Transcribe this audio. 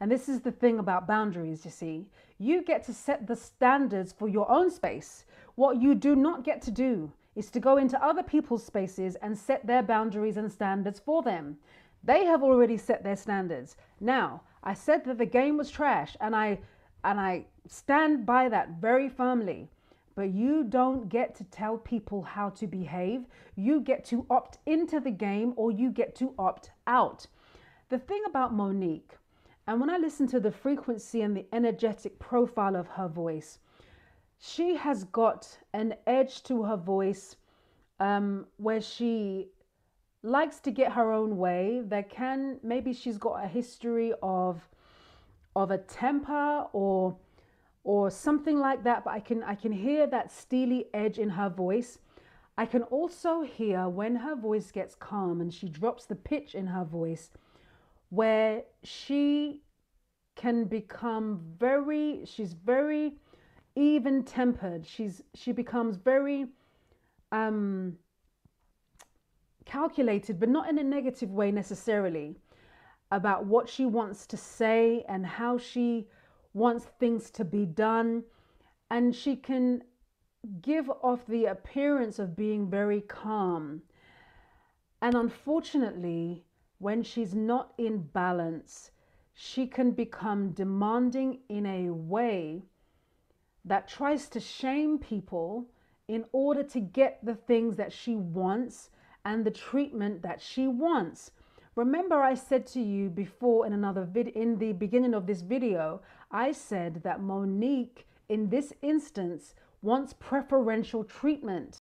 And this is the thing about boundaries, you see. You get to set the standards for your own space. What you do not get to do is to go into other people's spaces and set their boundaries and standards for them. They have already set their standards. Now, I said that the game was trash and I and I stand by that very firmly. But you don't get to tell people how to behave. You get to opt into the game or you get to opt out. The thing about Mo'Nique, and when I listen to the frequency and the energetic profile of her voice, she has got an edge to her voice um, where she likes to get her own way. There can maybe she's got a history of of a temper or or something like that, but I can I can hear that steely edge in her voice. I can also hear when her voice gets calm and she drops the pitch in her voice where she can become very she's very even tempered. She's she becomes very um calculated, but not in a negative way necessarily, about what she wants to say and how she wants things to be done. And she can give off the appearance of being very calm. And unfortunately, when she's not in balance, she can become demanding in a way that tries to shame people in order to get the things that she wants and the treatment that she wants. Remember I said to you before in another vid in the beginning of this video, I said that Mo'Nique in this instance wants preferential treatment.